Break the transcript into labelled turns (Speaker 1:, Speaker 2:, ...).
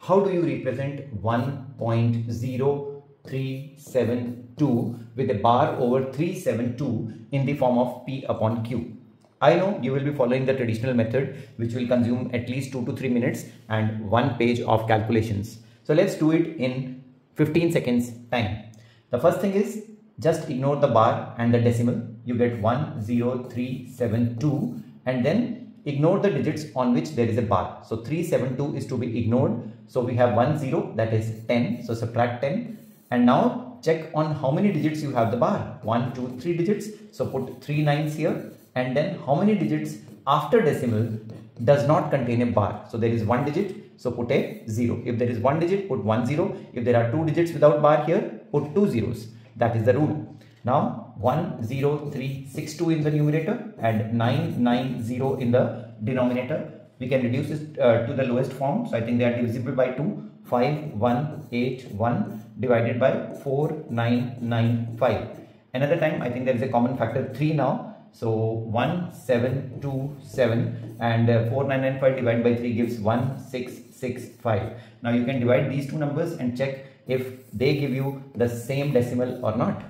Speaker 1: how do you represent 1.0372 with a bar over 372 in the form of P upon Q? I know you will be following the traditional method which will consume at least 2 to 3 minutes and one page of calculations. So let's do it in 15 seconds time. The first thing is just ignore the bar and the decimal. You get 10372 and then ignore the digits on which there is a bar. So 372 is to be ignored. So we have 1 0 that is 10. So subtract 10 and now check on how many digits you have the bar. 1, 2, 3 digits. So put 3 nines here and then how many digits after decimal does not contain a bar. So there is one digit. So put a 0. If there is one digit, put 1 0. If there are two digits without bar here, put two zeros. That is the rule. Now 10362 in the numerator and 990 in the denominator. We can reduce it uh, to the lowest form. So I think they are divisible by 2. 5181 divided by 4995. Another time I think there is a common factor 3 now. So 1727 and uh, 4995 divided by 3 gives 1665. Now you can divide these two numbers and check if they give you the same decimal or not.